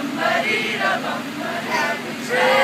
Ramamarira, Ramamarira.